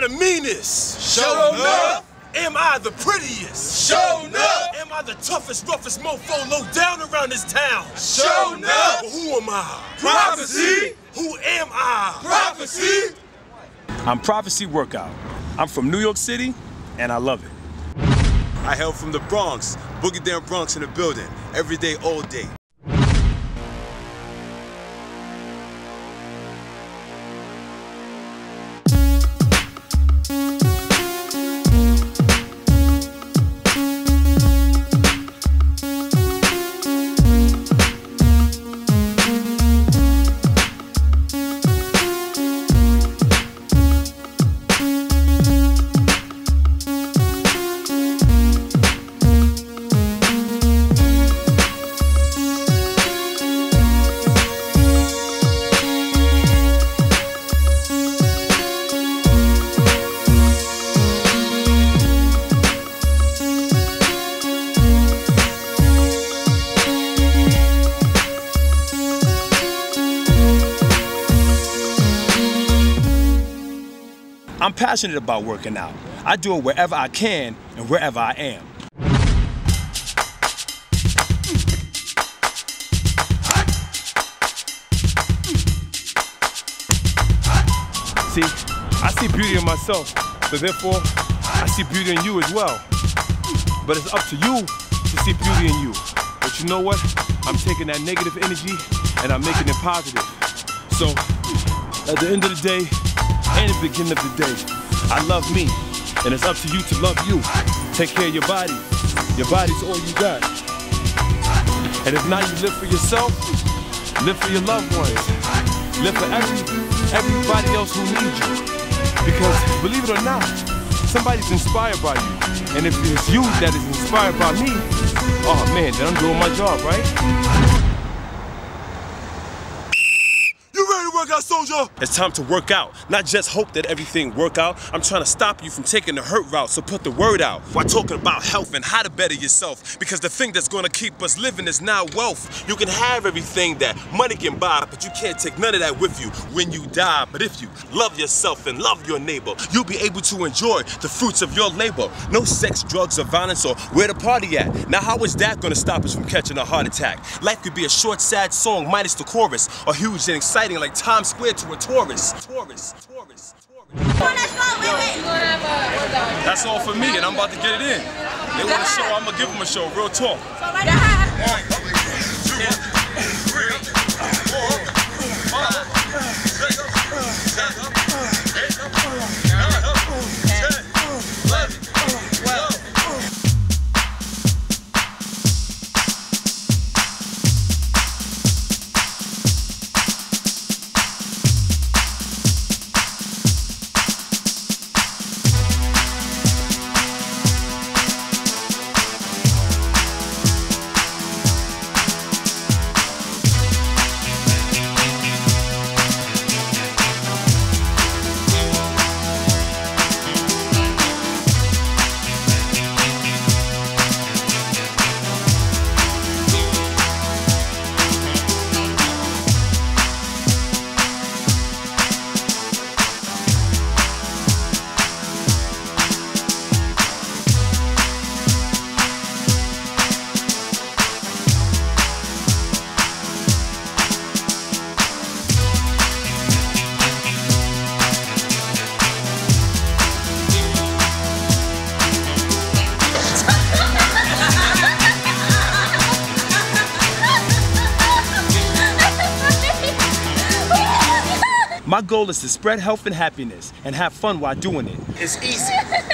I the meanest? Show enough. Am I the prettiest? Show enough. Am I the toughest, roughest mofo low down around this town? Show enough. But who am I? Prophecy. Who am I? Prophecy. I'm Prophecy Workout. I'm from New York City, and I love it. I hail from the Bronx, Boogie Down Bronx in the building, every day, all day. I'm passionate about working out. I do it wherever I can and wherever I am. See, I see beauty in myself, so therefore, I see beauty in you as well. But it's up to you to see beauty in you. But you know what? I'm taking that negative energy and I'm making it positive. So, at the end of the day, and the beginning of the day, I love me, and it's up to you to love you. Take care of your body. Your body's all you got. And if not, you live for yourself, live for your loved ones, live for every, everybody else who needs you. Because believe it or not, somebody's inspired by you. And if it's you that is inspired by me, oh man, then I'm doing my job, right? You ready to work out, soldier? It's time to work out, not just hope that everything work out. I'm trying to stop you from taking the hurt route, so put the word out. While talking about health and how to better yourself, because the thing that's gonna keep us living is now wealth. You can have everything that money can buy, but you can't take none of that with you when you die. But if you love yourself and love your neighbor, you'll be able to enjoy the fruits of your labor. No sex, drugs, or violence, or where the party at. Now, how is that gonna stop us from catching a heart attack? Life could be a short, sad song minus the chorus, or huge and exciting like Times Square to a tourist. Tourist, tourist, tourist. That's all for me, and I'm about to get it in. They want a show, I'm gonna give them a show, real talk. My goal is to spread health and happiness and have fun while doing it. It's easy.